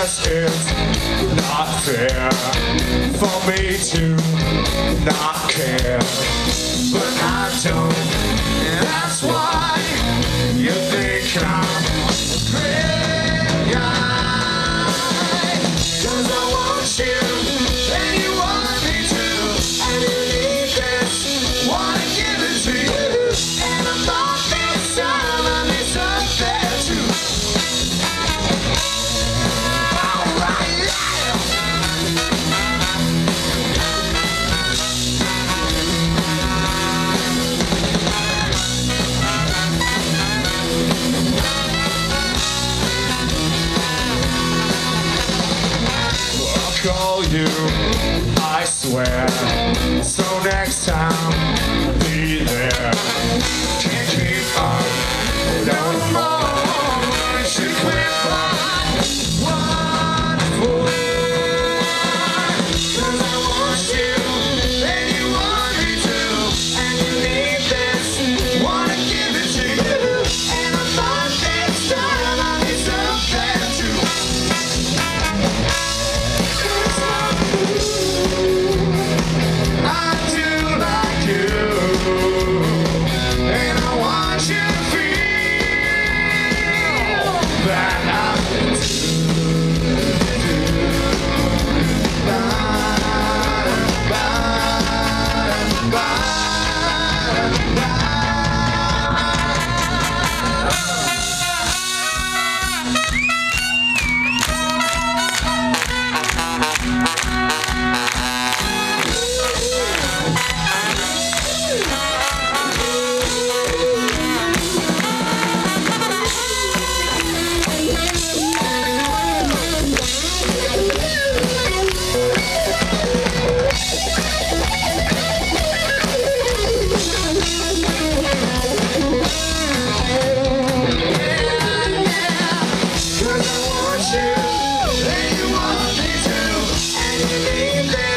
guess it's not fair for me to not care. But I don't call you, I swear. So next time. feeling